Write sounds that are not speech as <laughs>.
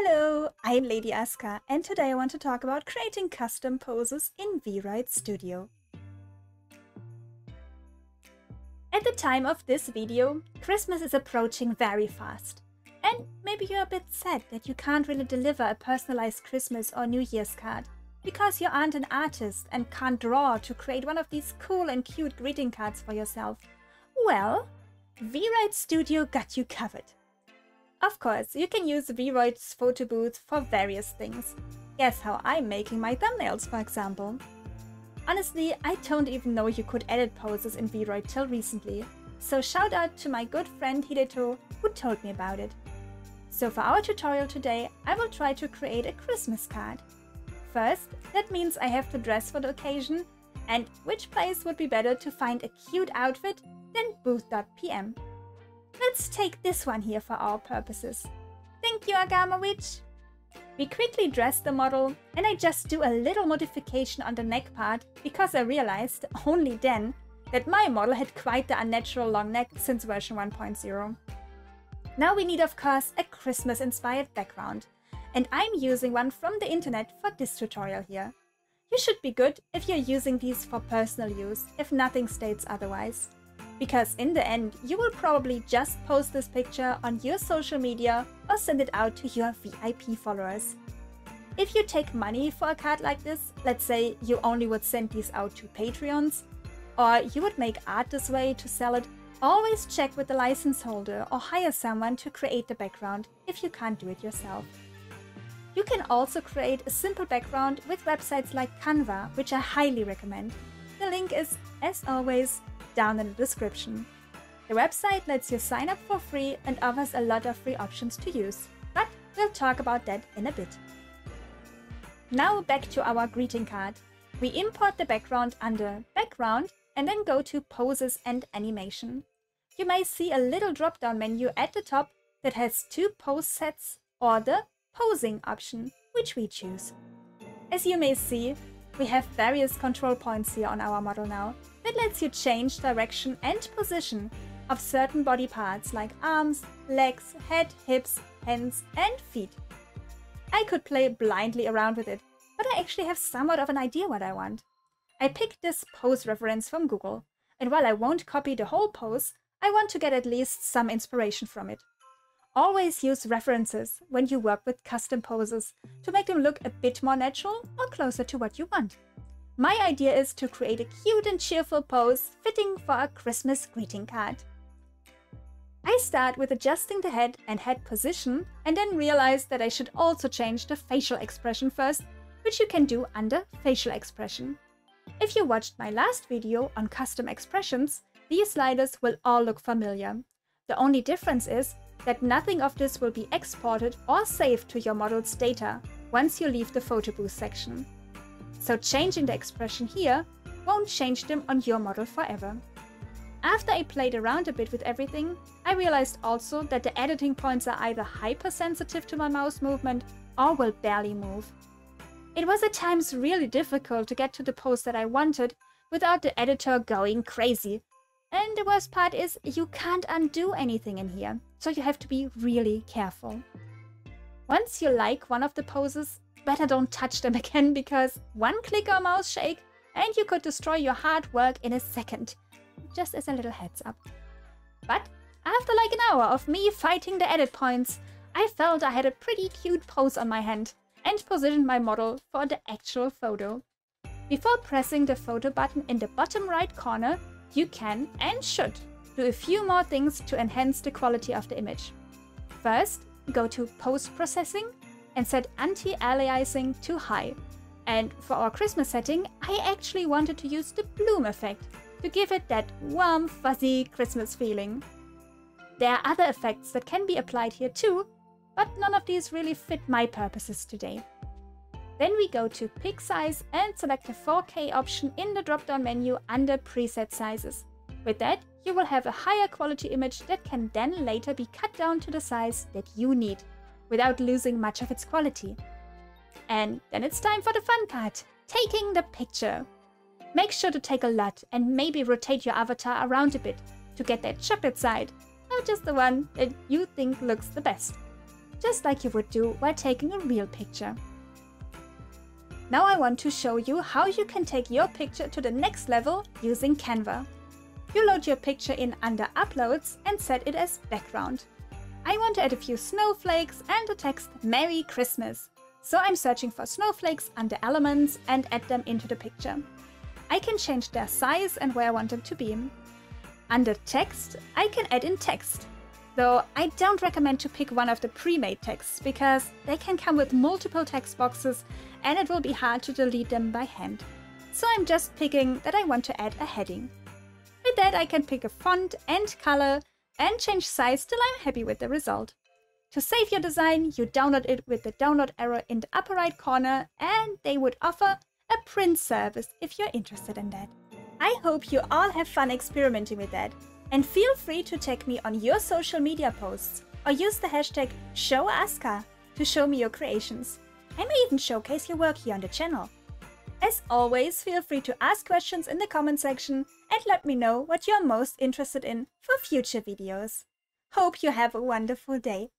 Hello, I'm Lady Aska and today I want to talk about creating custom poses in VRoid Studio. At the time of this video, Christmas is approaching very fast. And maybe you're a bit sad that you can't really deliver a personalized Christmas or New Year's card because you aren't an artist and can't draw to create one of these cool and cute greeting cards for yourself. Well, VRoid Studio got you covered. Of course, you can use VRoid's photo booth for various things. Guess how I'm making my thumbnails, for example. Honestly, I don't even know you could edit poses in VRoid till recently, so shout out to my good friend Hideto who told me about it. So for our tutorial today, I will try to create a Christmas card. First, that means I have to dress for the occasion, and which place would be better to find a cute outfit than booth.pm. Let's take this one here for our purposes. Thank you, Argama Witch! We quickly dress the model, and I just do a little modification on the neck part because I realized, only then, that my model had quite the unnatural long neck since version 1.0. Now we need of course a Christmas inspired background, and I'm using one from the internet for this tutorial here. You should be good if you're using these for personal use, if nothing states otherwise because in the end, you will probably just post this picture on your social media or send it out to your VIP followers. If you take money for a card like this, let's say you only would send these out to Patreons, or you would make art this way to sell it, always check with the license holder or hire someone to create the background if you can't do it yourself. You can also create a simple background with websites like Canva, which I highly recommend. The link is, as always, down in the description. The website lets you sign up for free and offers a lot of free options to use, but we'll talk about that in a bit. Now back to our greeting card. We import the background under Background and then go to Poses and Animation. You may see a little drop-down menu at the top that has two pose sets or the Posing option, which we choose. As you may see, we have various control points here on our model now, it lets you change direction and position of certain body parts like arms, legs, head, hips, hands and feet. I could play blindly around with it, but I actually have somewhat of an idea what I want. I picked this pose reference from Google, and while I won't copy the whole pose, I want to get at least some inspiration from it. Always use references when you work with custom poses to make them look a bit more natural or closer to what you want. My idea is to create a cute and cheerful pose fitting for a Christmas greeting card. I start with adjusting the head and head position and then realize that I should also change the facial expression first, which you can do under facial expression. If you watched my last video on custom expressions, these sliders will all look familiar. The only difference is that nothing of this will be exported or saved to your model's data once you leave the photo booth section so changing the expression here won't change them on your model forever. After I played around a bit with everything, I realized also that the editing points are either hypersensitive to my mouse movement or will barely move. It was at times really difficult to get to the pose that I wanted without the editor going crazy. And the worst part is you can't undo anything in here, so you have to be really careful. Once you like one of the poses, better don't touch them <laughs> again because one click or mouse shake and you could destroy your hard work in a second. Just as a little heads up. But after like an hour of me fighting the edit points, I felt I had a pretty cute pose on my hand and positioned my model for the actual photo. Before pressing the photo button in the bottom right corner, you can and should do a few more things to enhance the quality of the image. First, go to Post Processing and set anti-aliasing to high. And for our Christmas setting, I actually wanted to use the bloom effect to give it that warm, fuzzy Christmas feeling. There are other effects that can be applied here too, but none of these really fit my purposes today. Then we go to Pick Size and select the 4K option in the drop-down menu under Preset Sizes. With that, you will have a higher quality image that can then later be cut down to the size that you need without losing much of its quality. And then it's time for the fun part, taking the picture. Make sure to take a lot and maybe rotate your avatar around a bit to get that chocolate side, or just the one that you think looks the best. just like you would do while taking a real picture. Now I want to show you how you can take your picture to the next level using Canva. You load your picture in under Uploads and set it as background. I want to add a few snowflakes and the text Merry Christmas. So I'm searching for snowflakes under Elements and add them into the picture. I can change their size and where I want them to be. Under Text, I can add in text. Though I don't recommend to pick one of the pre-made texts because they can come with multiple text boxes and it will be hard to delete them by hand. So I'm just picking that I want to add a heading. With that I can pick a font and color and change size till I'm happy with the result. To save your design, you download it with the download arrow in the upper right corner and they would offer a print service if you're interested in that. I hope you all have fun experimenting with that. And feel free to tag me on your social media posts or use the hashtag ShowAska to show me your creations. I may even showcase your work here on the channel. As always, feel free to ask questions in the comment section and let me know what you're most interested in for future videos. Hope you have a wonderful day.